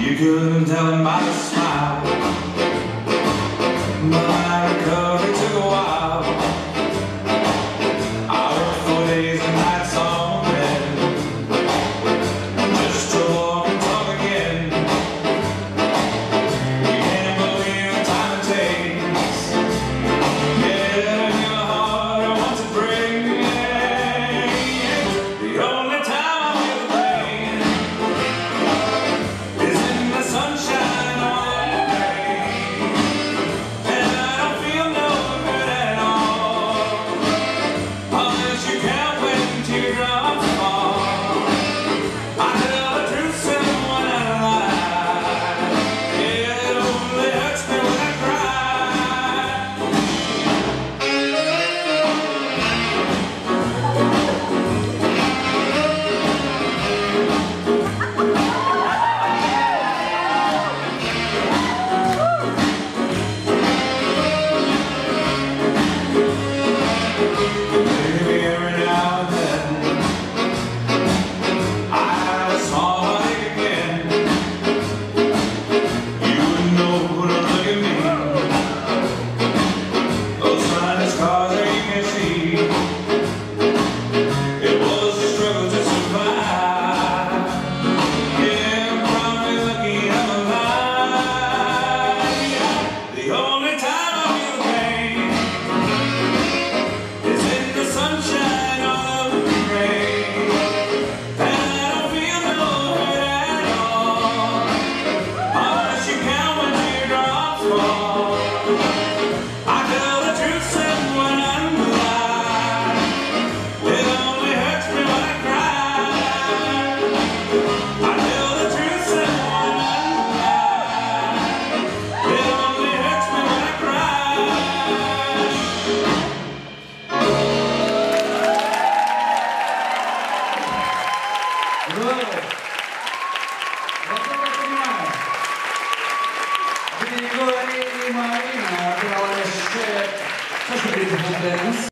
You couldn't tell him by the smile, but I Григорий Марина, правый шеф. Слушайте,